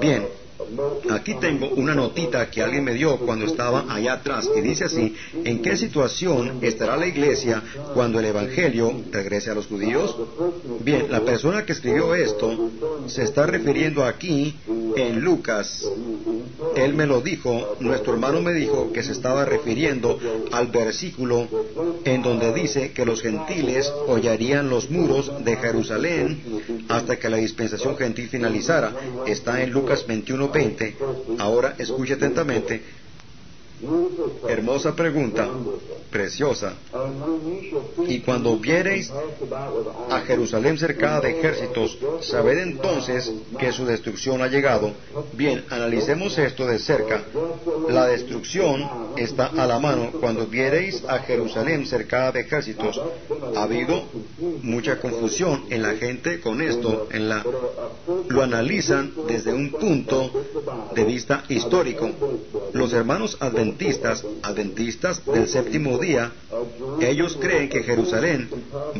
Bien, Aquí tengo una notita que alguien me dio cuando estaba allá atrás y dice así, ¿en qué situación estará la iglesia cuando el Evangelio regrese a los judíos? Bien, la persona que escribió esto se está refiriendo aquí en Lucas. Él me lo dijo, nuestro hermano me dijo que se estaba refiriendo al versículo en donde dice que los gentiles hollarían los muros de Jerusalén hasta que la dispensación gentil finalizara. Está en Lucas 21 Ahora escuche atentamente Hermosa pregunta, preciosa. Y cuando viereis a Jerusalén cercada de ejércitos, sabed entonces que su destrucción ha llegado. Bien, analicemos esto de cerca. La destrucción está a la mano. Cuando viereis a Jerusalén cercada de ejércitos, ha habido mucha confusión en la gente con esto. En la, lo analizan desde un punto de vista histórico. Los hermanos adventistas, adventistas del séptimo día, ellos creen que Jerusalén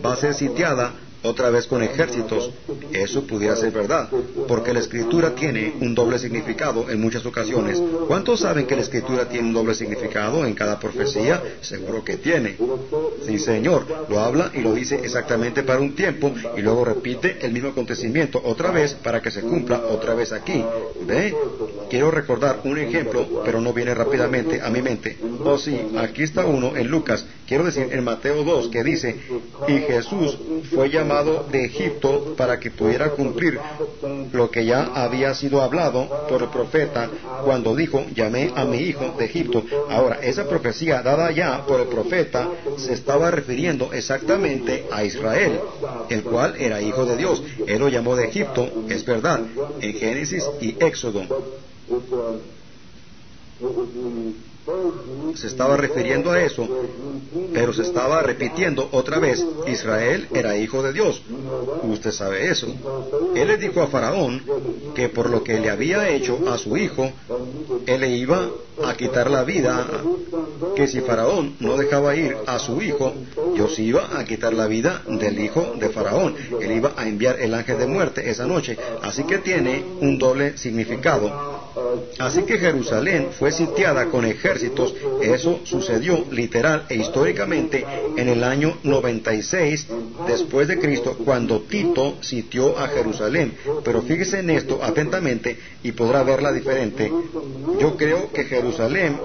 va a ser sitiada otra vez con ejércitos. Eso pudiera ser verdad, porque la escritura tiene un doble significado en muchas ocasiones. ¿Cuántos saben que la escritura tiene un doble significado en cada profecía? Seguro que tiene. Sí, Señor, lo habla y lo dice exactamente para un tiempo y luego repite el mismo acontecimiento otra vez para que se cumpla otra vez aquí. ¿Ve? Quiero recordar un ejemplo, pero no viene rápidamente a mi mente. Oh sí, aquí está uno en Lucas, quiero decir en Mateo 2, que dice, y Jesús fue llamado de Egipto para que pudiera cumplir lo que ya había sido hablado por el profeta cuando dijo, llamé a mi hijo de Egipto. Ahora, esa profecía dada ya por el profeta se estaba refiriendo exactamente a Israel, el cual era hijo de Dios. Él lo llamó de Egipto, es verdad, en Génesis y Éxodo se estaba refiriendo a eso, pero se estaba repitiendo otra vez, Israel era hijo de Dios. Usted sabe eso. Él le dijo a Faraón que por lo que le había hecho a su hijo, él le iba a quitar la vida, que si Faraón no dejaba ir a su hijo, Dios iba a quitar la vida del hijo de Faraón. Él iba a enviar el ángel de muerte esa noche. Así que tiene un doble significado. Así que Jerusalén fue sitiada con ejércitos. Eso sucedió literal e históricamente en el año 96 después de Cristo, cuando Tito sitió a Jerusalén. Pero fíjese en esto atentamente y podrá verla diferente. Yo creo que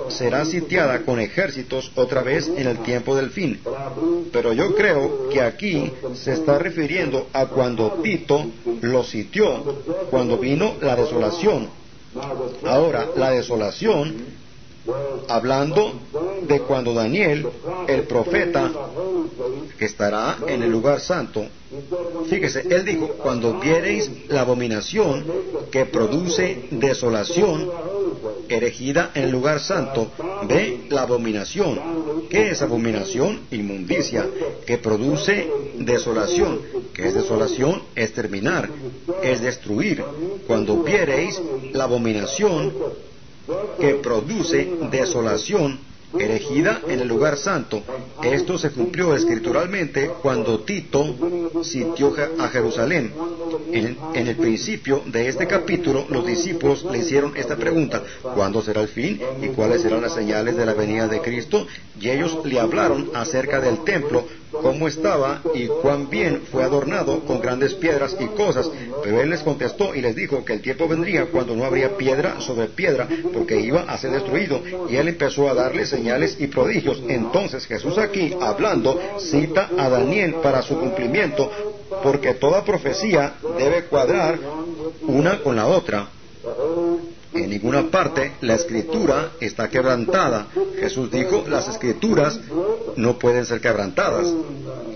será sitiada con ejércitos otra vez en el tiempo del fin. Pero yo creo que aquí se está refiriendo a cuando Tito lo sitió, cuando vino la desolación Ahora, la desolación, hablando de cuando Daniel, el profeta, que estará en el lugar santo, fíjese, él dijo, cuando viereis la abominación que produce desolación, erigida en lugar santo, ve la abominación. ¿Qué es abominación? Inmundicia, que produce desolación. ¿Qué es desolación? Es terminar, es destruir. Cuando viereis la abominación que produce desolación, erigida en el lugar santo. Esto se cumplió escrituralmente cuando Tito sitió a Jerusalén. En, el principio de este capítulo, los discípulos le hicieron esta pregunta, ¿cuándo será el fin y cuáles serán las señales de la venida de Cristo? Y ellos le hablaron acerca del templo, cómo estaba y cuán bien fue adornado con grandes piedras y cosas. Pero él les contestó y les dijo que el tiempo vendría cuando no habría piedra sobre piedra, porque iba a ser destruido. Y él empezó a darle señales y prodigios. Entonces Jesús aquí, hablando, cita a Daniel para su cumplimiento, porque toda profecía debe cuadrar una con la otra. En ninguna parte la escritura está quebrantada. Jesús dijo, las escrituras no pueden ser quebrantadas.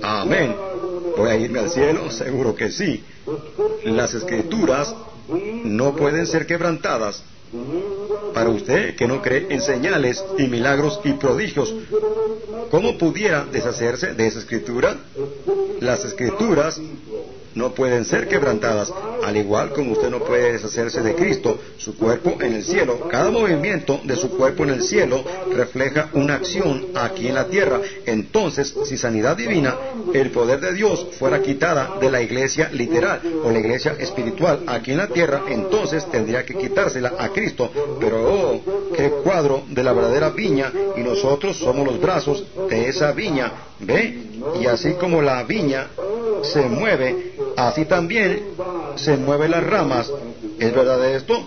Amén. ¿Voy a irme al cielo? Seguro que sí. Las escrituras no pueden ser quebrantadas. Para usted que no cree en señales y milagros y prodigios, ¿cómo pudiera deshacerse de esa escritura? Las escrituras no pueden ser quebrantadas. Al igual como usted no puede deshacerse de Cristo, su cuerpo en el cielo, cada movimiento de su cuerpo en el cielo refleja una acción aquí en la tierra. Entonces, si sanidad divina, el poder de Dios fuera quitada de la iglesia literal o la iglesia espiritual aquí en la tierra, entonces tendría que quitársela a Cristo. Pero, oh, qué cuadro de la verdadera viña y nosotros somos los brazos de esa viña. ¿Ve? Y así como la viña se mueve, así también se mueven las ramas. ¿Es verdad esto?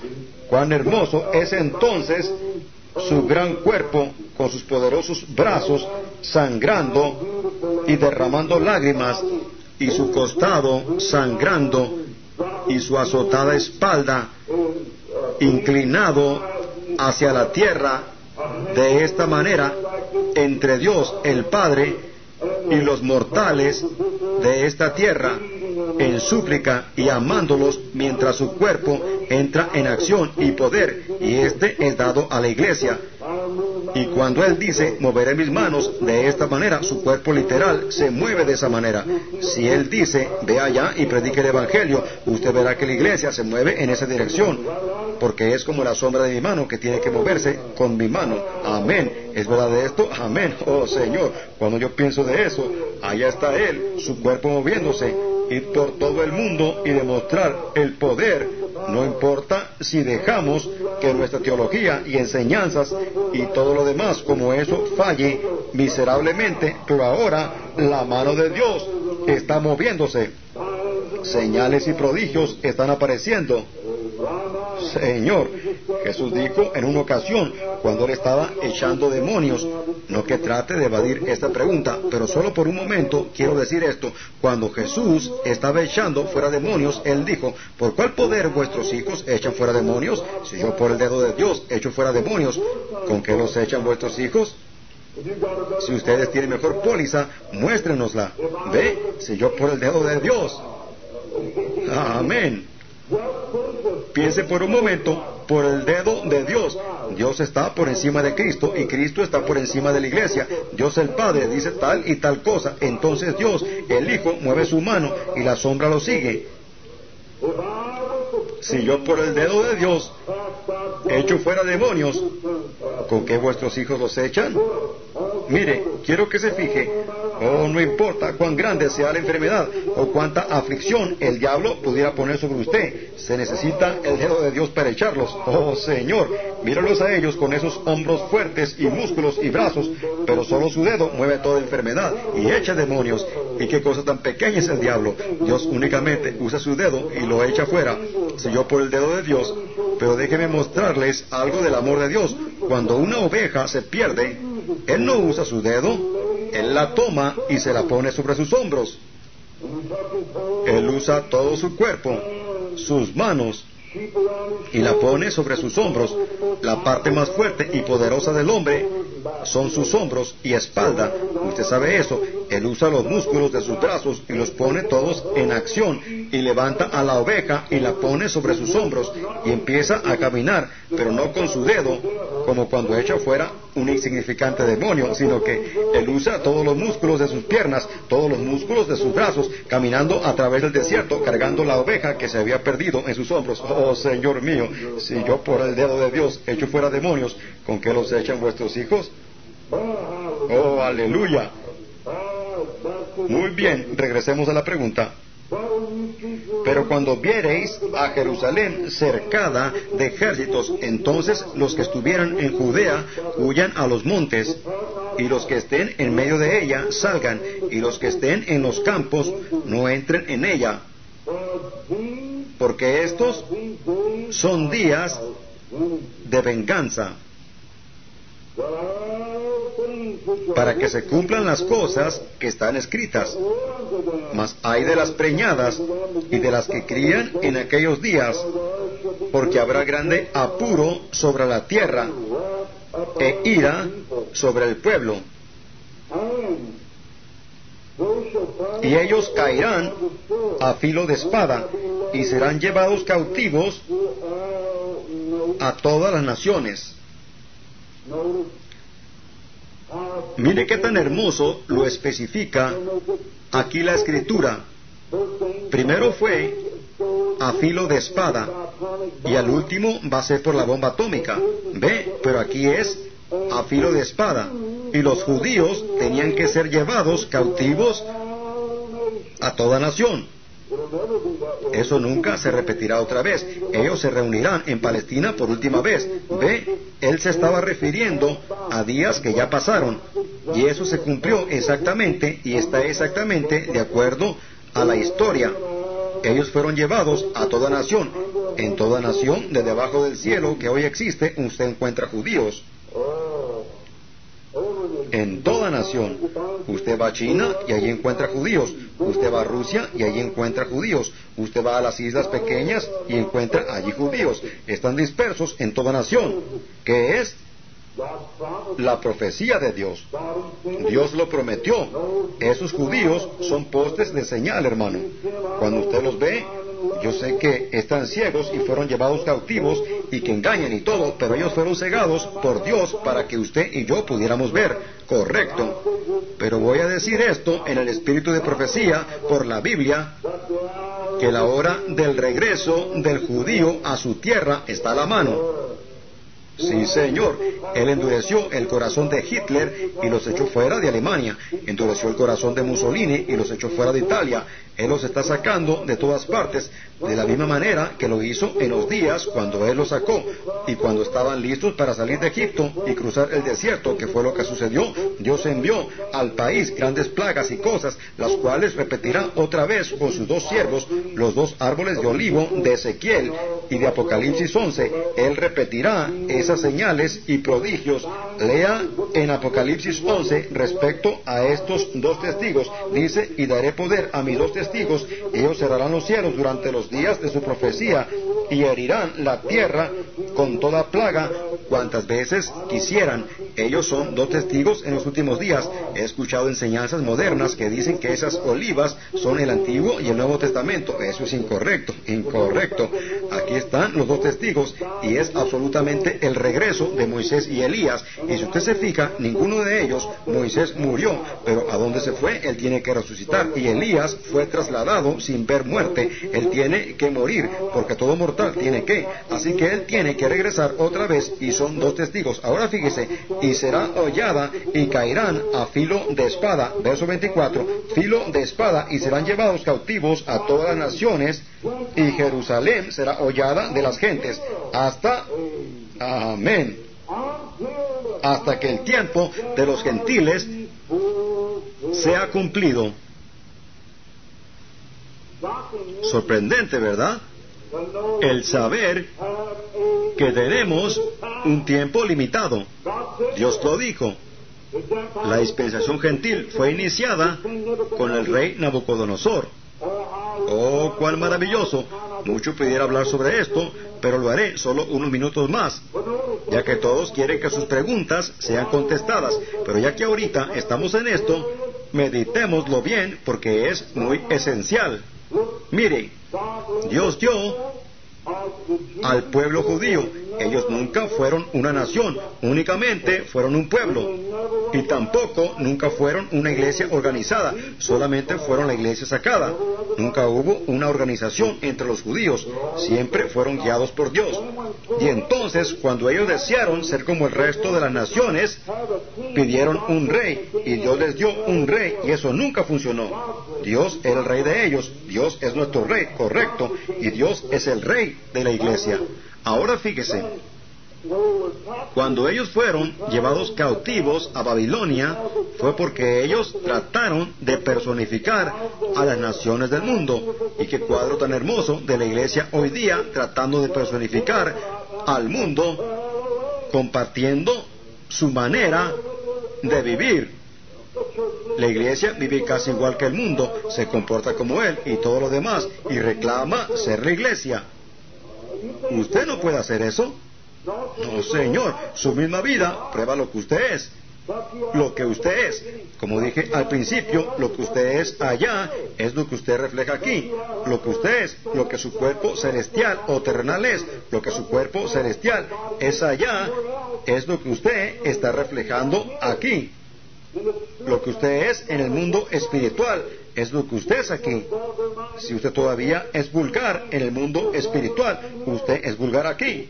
Cuán hermoso es entonces su gran cuerpo con sus poderosos brazos sangrando y derramando lágrimas y su costado sangrando y su azotada espalda inclinado hacia la tierra de esta manera entre Dios el Padre y los mortales de esta tierra en súplica y amándolos mientras su cuerpo entra en acción y poder y este es dado a la iglesia. Y cuando Él dice, moveré mis manos de esta manera, su cuerpo literal se mueve de esa manera. Si Él dice, ve allá y predique el Evangelio, usted verá que la iglesia se mueve en esa dirección, porque es como la sombra de mi mano que tiene que moverse con mi mano. Amén. ¿Es verdad de esto? Amén. Oh Señor, cuando yo pienso de eso, allá está Él, su cuerpo moviéndose, ir por todo el mundo y demostrar el poder. No importa si dejamos que nuestra teología y enseñanzas y todo lo demás como eso falle miserablemente, pero ahora la mano de Dios está moviéndose. Señales y prodigios están apareciendo. Señor, Jesús dijo en una ocasión, cuando él estaba echando demonios, no que trate de evadir esta pregunta, pero solo por un momento quiero decir esto. Cuando Jesús estaba echando fuera demonios, él dijo, ¿por cuál poder vuestros hijos echan fuera demonios? Si yo por el dedo de Dios echo fuera demonios, ¿con qué los echan vuestros hijos? Si ustedes tienen mejor póliza, muéstrenosla. Ve, si yo por el dedo de Dios. Amén. Piense por un momento por el dedo de Dios. Dios está por encima de Cristo y Cristo está por encima de la iglesia. Dios el Padre dice tal y tal cosa. Entonces Dios, el Hijo, mueve su mano y la sombra lo sigue. Si yo por el dedo de Dios echo fuera demonios, ¿con qué vuestros hijos los echan? Mire, quiero que se fije, oh, no importa cuán grande sea la enfermedad o cuánta aflicción el diablo pudiera poner sobre usted, se necesita el dedo de Dios para echarlos. Oh Señor, míralos a ellos con esos hombros fuertes y músculos y brazos, pero solo su dedo mueve toda enfermedad y echa demonios. ¿Y qué cosa tan pequeña es el diablo? Dios únicamente usa su dedo y lo echa fuera. Yo por el dedo de Dios, pero déjenme mostrarles algo del amor de Dios. Cuando una oveja se pierde, Él no usa su dedo, Él la toma y se la pone sobre sus hombros. Él usa todo su cuerpo, sus manos, y la pone sobre sus hombros. La parte más fuerte y poderosa del hombre son sus hombros y espalda. Usted sabe eso. Él usa los músculos de sus brazos y los pone todos en acción y levanta a la oveja y la pone sobre sus hombros y empieza a caminar, pero no con su dedo, como cuando echa fuera un insignificante demonio, sino que él usa todos los músculos de sus piernas, todos los músculos de sus brazos, caminando a través del desierto, cargando la oveja que se había perdido en sus hombros. Oh Señor mío, si yo por el dedo de Dios echo fuera demonios, ¿con qué los echan vuestros hijos? Oh, aleluya. Muy bien, regresemos a la pregunta. Pero cuando viereis a Jerusalén cercada de ejércitos, entonces los que estuvieran en Judea huyan a los montes, y los que estén en medio de ella salgan, y los que estén en los campos no entren en ella, porque estos son días de venganza para que se cumplan las cosas que están escritas. Mas hay de las preñadas y de las que crían en aquellos días, porque habrá grande apuro sobre la tierra e ira sobre el pueblo. Y ellos caerán a filo de espada y serán llevados cautivos a todas las naciones. Mire qué tan hermoso lo especifica aquí la escritura. Primero fue a filo de espada y al último va a ser por la bomba atómica. Ve, pero aquí es a filo de espada. Y los judíos tenían que ser llevados cautivos a toda nación. Eso nunca se repetirá otra vez. Ellos se reunirán en Palestina por última vez. Ve, él se estaba refiriendo a días que ya pasaron. Y eso se cumplió exactamente y está exactamente de acuerdo a la historia. Ellos fueron llevados a toda nación. En toda nación, de debajo del cielo que hoy existe, usted encuentra judíos en toda nación. Usted va a China y allí encuentra judíos. Usted va a Rusia y allí encuentra judíos. Usted va a las islas pequeñas y encuentra allí judíos. Están dispersos en toda nación. ¿Qué es? La profecía de Dios. Dios lo prometió. Esos judíos son postes de señal, hermano. Cuando usted los ve, yo sé que están ciegos y fueron llevados cautivos y que engañan y todo, pero ellos fueron cegados por Dios para que usted y yo pudiéramos ver. Correcto. Pero voy a decir esto en el espíritu de profecía por la Biblia, que la hora del regreso del judío a su tierra está a la mano. Sí, señor. Él endureció el corazón de Hitler y los echó fuera de Alemania. Endureció el corazón de Mussolini y los echó fuera de Italia. Él los está sacando de todas partes, de la misma manera que lo hizo en los días cuando Él los sacó y cuando estaban listos para salir de Egipto y cruzar el desierto, que fue lo que sucedió. Dios envió al país grandes plagas y cosas, las cuales repetirá otra vez con sus dos siervos, los dos árboles de olivo de Ezequiel y de Apocalipsis 11. Él repetirá esas señales y prodigios. Lea en Apocalipsis 11 respecto a estos dos testigos. Dice, y daré poder a mis dos testigos ellos cerrarán los cielos durante los días de su profecía y herirán la tierra con toda plaga cuantas veces quisieran. Ellos son dos testigos en los últimos días. He escuchado enseñanzas modernas que dicen que esas olivas son el Antiguo y el Nuevo Testamento. Eso es incorrecto, incorrecto. Aquí están los dos testigos y es absolutamente el regreso de Moisés y Elías. Y si usted se fija, ninguno de ellos, Moisés murió, pero ¿a dónde se fue? Él tiene que resucitar. Y Elías fue trasladado sin ver muerte. Él tiene que morir, porque todo mortal tiene que. Así que él tiene que regresar otra vez y son dos testigos. Ahora fíjese, y será hollada y caerán a filo de espada. Verso 24, filo de espada y serán llevados cautivos a todas las naciones y Jerusalén será hollada de las gentes hasta... Amén. Hasta que el tiempo de los gentiles sea cumplido. Sorprendente, ¿verdad? El saber que tenemos un tiempo limitado. Dios lo dijo. La dispensación gentil fue iniciada con el rey Nabucodonosor. Oh, cuán maravilloso. Mucho pudiera hablar sobre esto, pero lo haré solo unos minutos más, ya que todos quieren que sus preguntas sean contestadas. Pero ya que ahorita estamos en esto, meditémoslo bien porque es muy esencial. Mire, Dios dio al pueblo judío. Ellos nunca fueron una nación, únicamente fueron un pueblo. Y tampoco nunca fueron una iglesia organizada, solamente fueron la iglesia sacada. Nunca hubo una organización entre los judíos, siempre fueron guiados por Dios. Y entonces, cuando ellos desearon ser como el resto de las naciones, pidieron un rey, y Dios les dio un rey, y eso nunca funcionó. Dios era el rey de ellos, Dios es nuestro rey, correcto, y Dios es el rey de la iglesia. Ahora fíjese, cuando ellos fueron llevados cautivos a Babilonia, fue porque ellos trataron de personificar a las naciones del mundo. Y qué cuadro tan hermoso de la iglesia hoy día tratando de personificar al mundo, compartiendo su manera de vivir. La iglesia vive casi igual que el mundo, se comporta como él y todo lo demás, y reclama ser la iglesia. ¿Usted no puede hacer eso? No, señor. Su misma vida prueba lo que usted es. Lo que usted es. Como dije al principio, lo que usted es allá es lo que usted refleja aquí. Lo que usted es, lo que su cuerpo celestial o terrenal es, lo que su cuerpo celestial es allá, es lo que usted está reflejando aquí. Lo que usted es en el mundo espiritual es lo que usted es aquí. Si usted todavía es vulgar en el mundo espiritual, usted es vulgar aquí.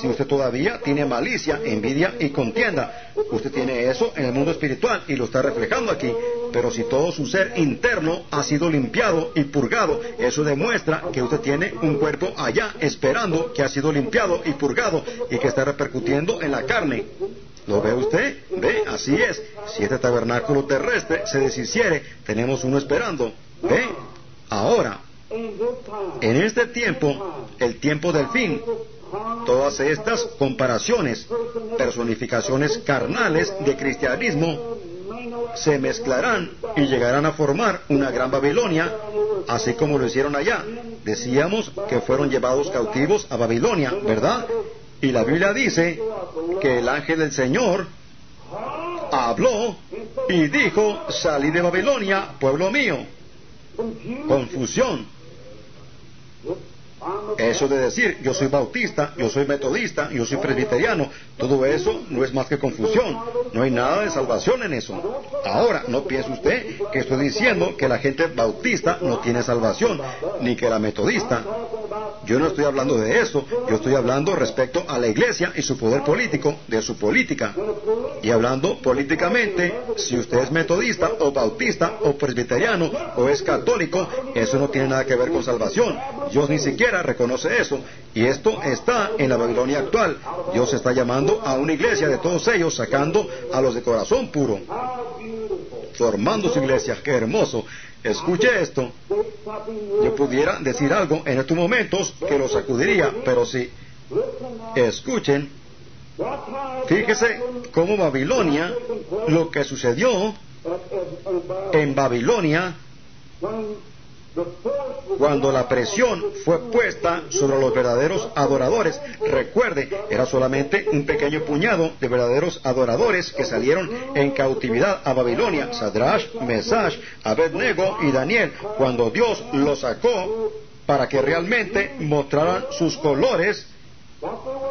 Si usted todavía tiene malicia, envidia y contienda, usted tiene eso en el mundo espiritual y lo está reflejando aquí. Pero si todo su ser interno ha sido limpiado y purgado, eso demuestra que usted tiene un cuerpo allá esperando que ha sido limpiado y purgado y que está repercutiendo en la carne. ¿Lo ve usted? Ve, así es. Si este tabernáculo terrestre se deshiciere, tenemos uno esperando. ¿Ve? Ahora, en este tiempo, el tiempo del fin, todas estas comparaciones, personificaciones carnales de cristianismo, se mezclarán y llegarán a formar una gran Babilonia, así como lo hicieron allá. Decíamos que fueron llevados cautivos a Babilonia, ¿verdad? Y la Biblia dice que el ángel del Señor habló y dijo, salí de Babilonia, pueblo mío. Confusión. Eso de decir, yo soy bautista, yo soy metodista, yo soy presbiteriano, todo eso no es más que confusión. No hay nada de salvación en eso. Ahora, no piense usted que estoy diciendo que la gente bautista no tiene salvación, ni que la metodista. Yo no estoy hablando de eso, yo estoy hablando respecto a la iglesia y su poder político, de su política. Y hablando políticamente, si usted es metodista o bautista o presbiteriano o es católico, eso no tiene nada que ver con salvación. Dios ni siquiera reconoce eso. Y esto está en la Babilonia actual. Dios está llamando a una iglesia de todos ellos, sacando a los de corazón puro, formando su iglesia. ¡Qué hermoso! Escuche esto. Yo pudiera decir algo en estos momentos que lo sacudiría, pero si escuchen, fíjese cómo Babilonia, lo que sucedió en Babilonia, cuando la presión fue puesta sobre los verdaderos adoradores, recuerde, era solamente un pequeño puñado de verdaderos adoradores que salieron en cautividad a Babilonia, Sadrash, Mesach, Abednego y Daniel, cuando Dios los sacó para que realmente mostraran sus colores,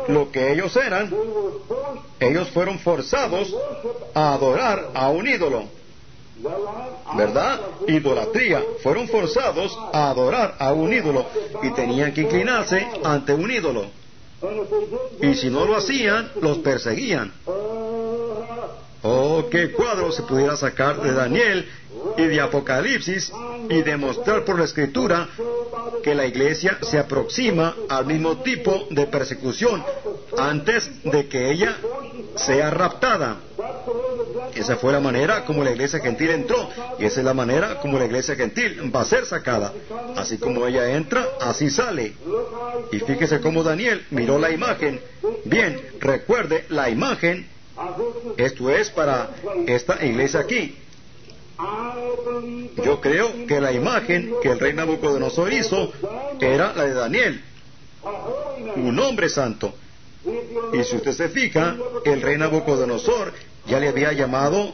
lo que ellos eran, ellos fueron forzados a adorar a un ídolo. ¿Verdad? Idolatría. Fueron forzados a adorar a un ídolo y tenían que inclinarse ante un ídolo. Y si no lo hacían, los perseguían. Oh, qué cuadro se pudiera sacar de Daniel y de Apocalipsis y demostrar por la escritura que la iglesia se aproxima al mismo tipo de persecución antes de que ella sea raptada. Esa fue la manera como la iglesia gentil entró y esa es la manera como la iglesia gentil va a ser sacada. Así como ella entra, así sale. Y fíjese cómo Daniel miró la imagen. Bien, recuerde la imagen. Esto es para esta iglesia aquí. Yo creo que la imagen que el rey Nabucodonosor hizo era la de Daniel, un hombre santo. Y si usted se fija, el rey Nabucodonosor ya le había llamado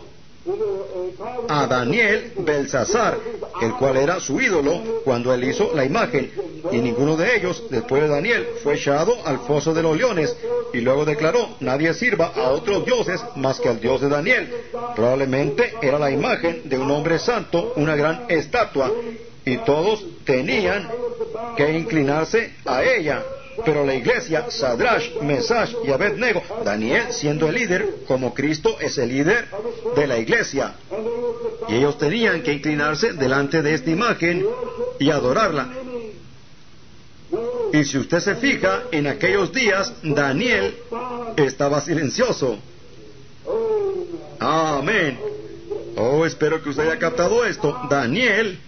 a Daniel Belsasar, el cual era su ídolo cuando él hizo la imagen, y ninguno de ellos, después de Daniel, fue echado al foso de los leones, y luego declaró, nadie sirva a otros dioses más que al Dios de Daniel. Probablemente era la imagen de un hombre santo, una gran estatua, y todos tenían que inclinarse a ella. Pero la iglesia, Sadrash, Mesach y Abednego, Daniel siendo el líder, como Cristo es el líder de la iglesia. Y ellos tenían que inclinarse delante de esta imagen y adorarla. Y si usted se fija, en aquellos días Daniel estaba silencioso. Amén. Oh, espero que usted haya captado esto. Daniel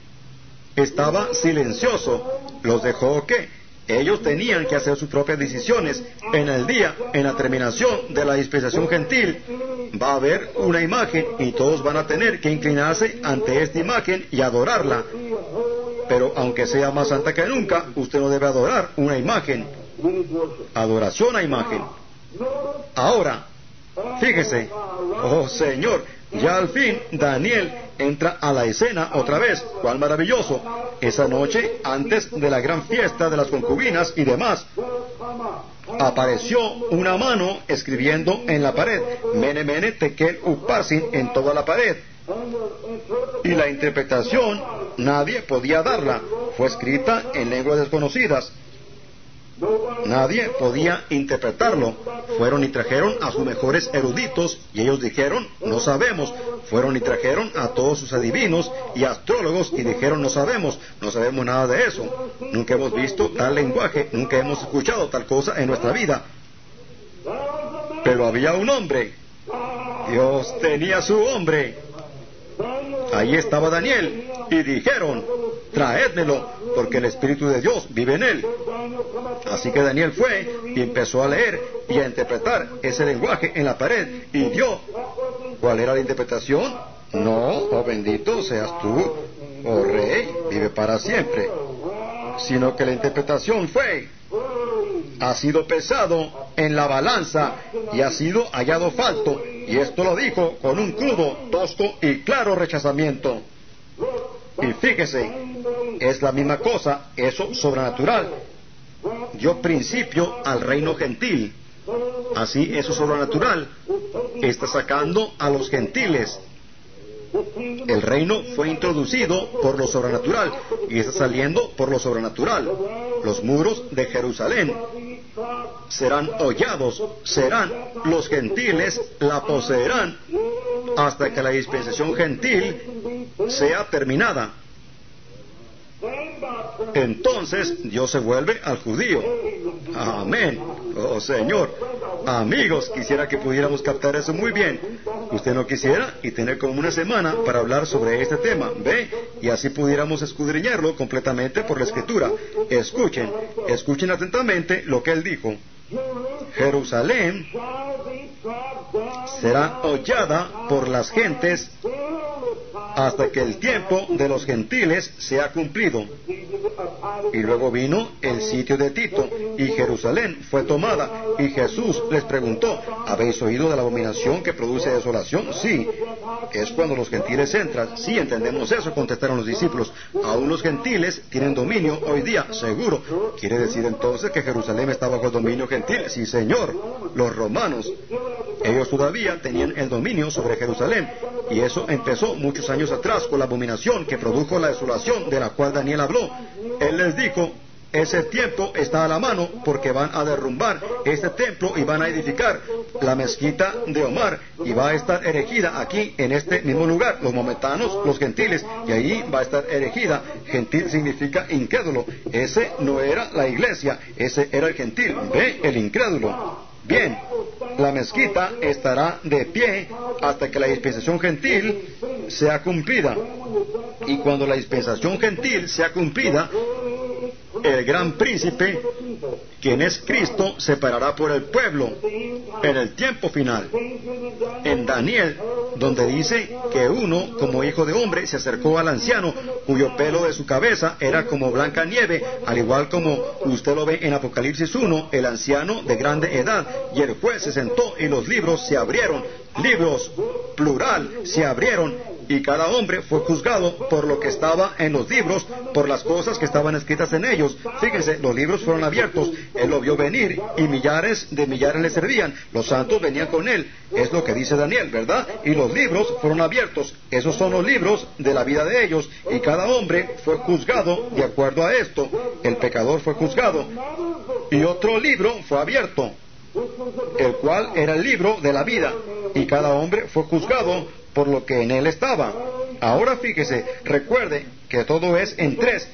estaba silencioso. ¿Los dejó qué? Ellos tenían que hacer sus propias decisiones. En el día, en la terminación de la dispensación gentil, va a haber una imagen y todos van a tener que inclinarse ante esta imagen y adorarla. Pero aunque sea más santa que nunca, usted no debe adorar una imagen. Adoración a imagen. Ahora, fíjese, oh Señor, ya al fin Daniel entra a la escena otra vez. ¡Cuán maravilloso! Esa noche, antes de la gran fiesta de las concubinas y demás, apareció una mano escribiendo en la pared, Mene Mene Tekel Upasin en toda la pared. Y la interpretación nadie podía darla. Fue escrita en lenguas desconocidas. Nadie podía interpretarlo. Fueron y trajeron a sus mejores eruditos y ellos dijeron, no sabemos. Fueron y trajeron a todos sus adivinos y astrólogos y dijeron, no sabemos, no sabemos nada de eso. Nunca hemos visto tal lenguaje, nunca hemos escuchado tal cosa en nuestra vida. Pero había un hombre. Dios tenía su hombre. Ahí estaba Daniel y dijeron, traédmelo, porque el Espíritu de Dios vive en él. Así que Daniel fue y empezó a leer y a interpretar ese lenguaje en la pared y dio. ¿Cuál era la interpretación? No, oh bendito seas tú, oh rey, vive para siempre. Sino que la interpretación fue, ha sido pesado en la balanza y ha sido hallado falto. Y esto lo dijo con un crudo, tosco y claro rechazamiento. Fíjese, es la misma cosa, eso sobrenatural. Dio principio al reino gentil. Así, eso sobrenatural está sacando a los gentiles. El reino fue introducido por lo sobrenatural y está saliendo por lo sobrenatural. Los muros de Jerusalén serán hollados, serán los gentiles, la poseerán hasta que la dispensación gentil sea terminada. Entonces Dios se vuelve al judío. Amén. Oh Señor. Amigos, quisiera que pudiéramos captar eso muy bien. Usted no quisiera y tener como una semana para hablar sobre este tema. ¿Ve? Y así pudiéramos escudriñarlo completamente por la escritura. Escuchen, escuchen atentamente lo que él dijo. Jerusalén será hollada por las gentes hasta que el tiempo de los gentiles sea cumplido. Y luego vino el sitio de Tito, y Jerusalén fue tomada, y Jesús les preguntó, ¿habéis oído de la abominación que produce desolación? Sí, es cuando los gentiles entran. Sí, entendemos eso, contestaron los discípulos. Aún los gentiles tienen dominio hoy día, seguro. ¿Quiere decir entonces que Jerusalén está bajo dominio gentil? Sí, Señor. Los romanos, ellos todavía tenían el dominio sobre Jerusalén, y eso empezó muchos años atrás con la abominación que produjo la desolación de la cual Daniel habló. Él les dijo, ese tiempo está a la mano porque van a derrumbar este templo y van a edificar la mezquita de Omar y va a estar erigida aquí en este mismo lugar, los momentanos, los gentiles, y ahí va a estar erigida. Gentil significa incrédulo. Ese no era la iglesia, ese era el gentil. Ve el incrédulo. Bien, la mezquita estará de pie hasta que la dispensación gentil sea cumplida. Y cuando la dispensación gentil sea cumplida, el gran príncipe, quien es Cristo, se parará por el pueblo en el tiempo final. En Daniel, donde dice que uno, como hijo de hombre, se acercó al anciano, cuyo pelo de su cabeza era como blanca nieve, al igual como usted lo ve en Apocalipsis 1, el anciano de grande edad, y el juez se sentó y los libros se abrieron, libros, plural, se abrieron, y cada hombre fue juzgado por lo que estaba en los libros, por las cosas que estaban escritas en ellos. Fíjense, los libros fueron abiertos, él lo vio venir y millares de millares le servían, los santos venían con él, es lo que dice Daniel, ¿verdad? Y los libros fueron abiertos, esos son los libros de la vida de ellos, y cada hombre fue juzgado de acuerdo a esto, el pecador fue juzgado, y otro libro fue abierto, el cual era el libro de la vida, y cada hombre fue juzgado por lo que en él estaba. Ahora fíjese, recuerde que todo es en tres.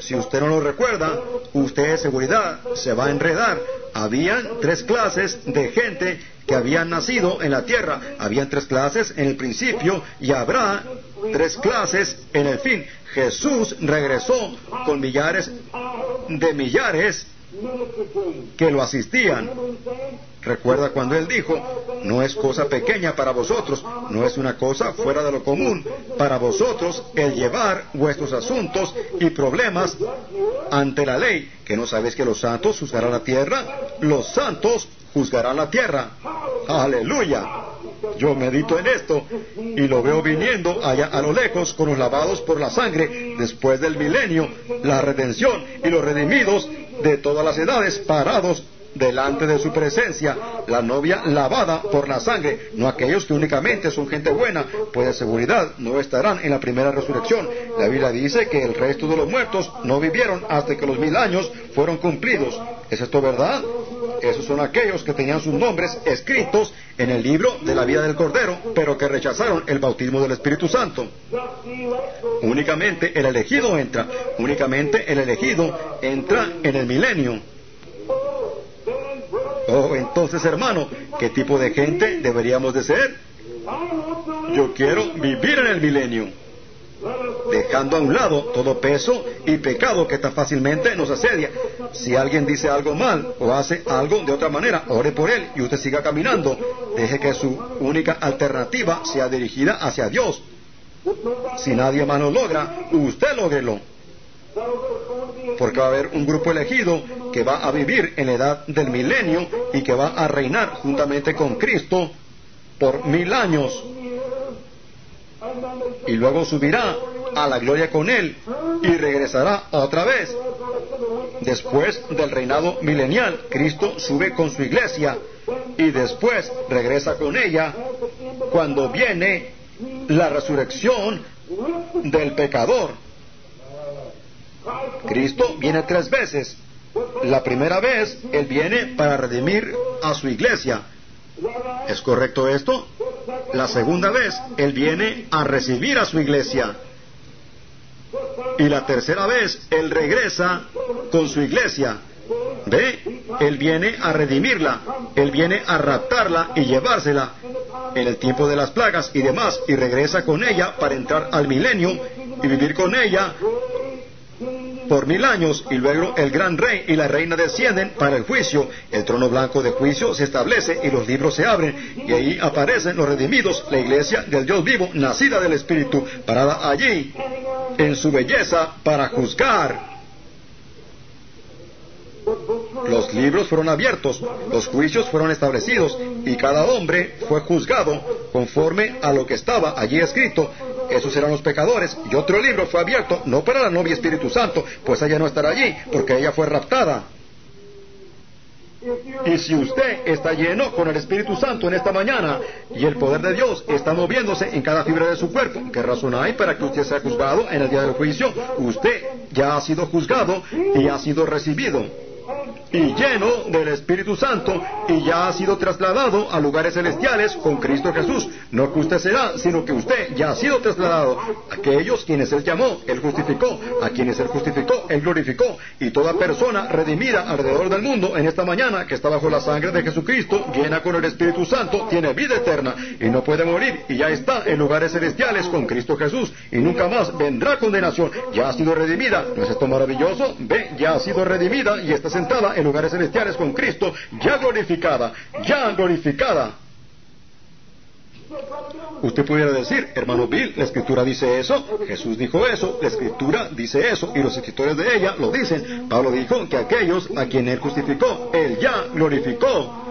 Si usted no lo recuerda, usted de seguridad se va a enredar. Habían tres clases de gente que habían nacido en la tierra. Habían tres clases en el principio y habrá tres clases en el fin. Jesús regresó con millares de millares que lo asistían. Recuerda cuando él dijo, no es cosa pequeña para vosotros, no es una cosa fuera de lo común para vosotros el llevar vuestros asuntos y problemas ante la ley, que no sabéis que los santos juzgarán la tierra, los santos juzgarán la tierra. Aleluya. Yo medito en esto y lo veo viniendo allá a lo lejos con los lavados por la sangre después del milenio, la redención y los redimidos de todas las edades parados delante de su presencia, la novia lavada por la sangre, no aquellos que únicamente son gente buena, pues de seguridad no estarán en la primera resurrección. La Biblia dice que el resto de los muertos no vivieron hasta que los mil años fueron cumplidos. ¿Es esto verdad? Esos son aquellos que tenían sus nombres escritos en el libro de la vida del Cordero, pero que rechazaron el bautismo del Espíritu Santo. Únicamente el elegido entra, únicamente el elegido entra en el milenio. Oh, entonces hermano, ¿qué tipo de gente deberíamos de ser? Yo quiero vivir en el milenio dejando a un lado todo peso y pecado que tan fácilmente nos asedia. Si alguien dice algo mal o hace algo de otra manera, ore por él y usted siga caminando. Deje que su única alternativa sea dirigida hacia Dios. Si nadie más lo logra, usted lógrelo. Porque va a haber un grupo elegido que va a vivir en la edad del milenio y que va a reinar juntamente con Cristo por mil años y luego subirá a la gloria con él y regresará otra vez. Después del reinado milenial, Cristo sube con su iglesia y después regresa con ella cuando viene la resurrección del pecador. Cristo viene tres veces. La primera vez, Él viene para redimir a su iglesia. ¿Es correcto esto? La segunda vez, Él viene a recibir a su iglesia. Y la tercera vez, Él regresa con su iglesia. ¿Ve? Él viene a redimirla, Él viene a raptarla y llevársela en el tiempo de las plagas y demás, y regresa con ella para entrar al milenio y vivir con ella por mil años y luego el gran rey y la reina descienden para el juicio. El trono blanco de juicio se establece y los libros se abren y ahí aparecen los redimidos, la iglesia del Dios vivo, nacida del Espíritu, parada allí en su belleza para juzgar. Los libros fueron abiertos, los juicios fueron establecidos y cada hombre fue juzgado conforme a lo que estaba allí escrito esos eran los pecadores. Y otro libro fue abierto, no para la novia Espíritu Santo, pues ella no estará allí, porque ella fue raptada. Y si usted está lleno con el Espíritu Santo en esta mañana y el poder de Dios está moviéndose en cada fibra de su cuerpo, ¿qué razón hay para que usted sea juzgado en el día del juicio? Usted ya ha sido juzgado y ha sido recibido y lleno del Espíritu Santo y ya ha sido trasladado a lugares celestiales con Cristo Jesús. No que usted será, sino que usted ya ha sido trasladado. Aquellos quienes Él llamó, Él justificó. A quienes Él justificó, Él glorificó. Y toda persona redimida alrededor del mundo en esta mañana que está bajo la sangre de Jesucristo, llena con el Espíritu Santo, tiene vida eterna y no puede morir y ya está en lugares celestiales con Cristo Jesús y nunca más vendrá condenación. Ya ha sido redimida. ¿No es esto maravilloso? Ve, ya ha sido redimida y está sentada en lugares celestiales con Cristo, ya glorificada, ya glorificada. Usted pudiera decir, hermano Bill, la escritura dice eso, Jesús dijo eso, la escritura dice eso, y los escritores de ella lo dicen. Pablo dijo que aquellos a quien él justificó, él ya glorificó.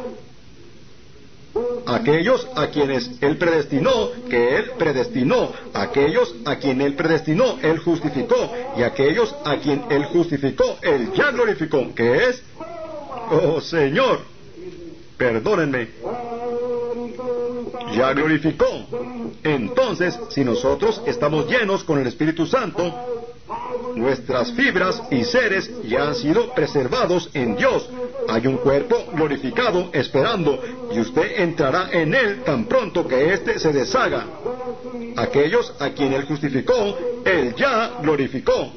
Aquellos a quienes Él predestinó, que Él predestinó. Aquellos a quien Él predestinó, Él justificó. Y aquellos a quien Él justificó, Él ya glorificó. ¿Qué es? Oh Señor, perdónenme. Ya glorificó. Entonces, si nosotros estamos llenos con el Espíritu Santo, nuestras fibras y seres ya han sido preservados en Dios. Hay un cuerpo glorificado esperando y usted entrará en él tan pronto que éste se deshaga. Aquellos a quien él justificó, él ya glorificó.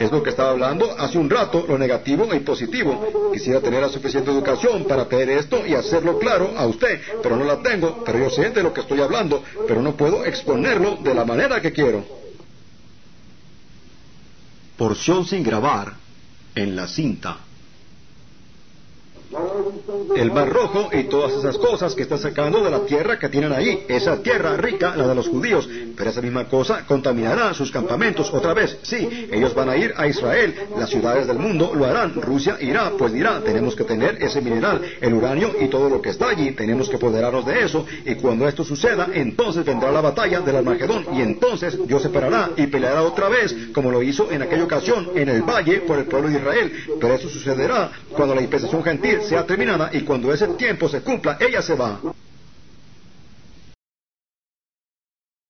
Es lo que estaba hablando hace un rato, lo negativo y positivo. Quisiera tener la suficiente educación para pedir esto y hacerlo claro a usted, pero no la tengo, pero yo sé de lo que estoy hablando, pero no puedo exponerlo de la manera que quiero. Porción sin grabar en la cinta. El Mar Rojo y todas esas cosas que están sacando de la tierra que tienen ahí, esa tierra rica, la de los judíos, pero esa misma cosa contaminará sus campamentos otra vez. Sí, ellos van a ir a Israel, las ciudades del mundo lo harán, Rusia irá, pues dirá, tenemos que tener ese mineral, el uranio y todo lo que está allí, tenemos que apoderarnos de eso, y cuando esto suceda, entonces vendrá la batalla del Armagedón, y entonces Dios se parará y peleará otra vez, como lo hizo en aquella ocasión en el valle por el pueblo de Israel, pero eso sucederá cuando la dispensación gentil sea terminada y cuando ese tiempo se cumpla, ella se va.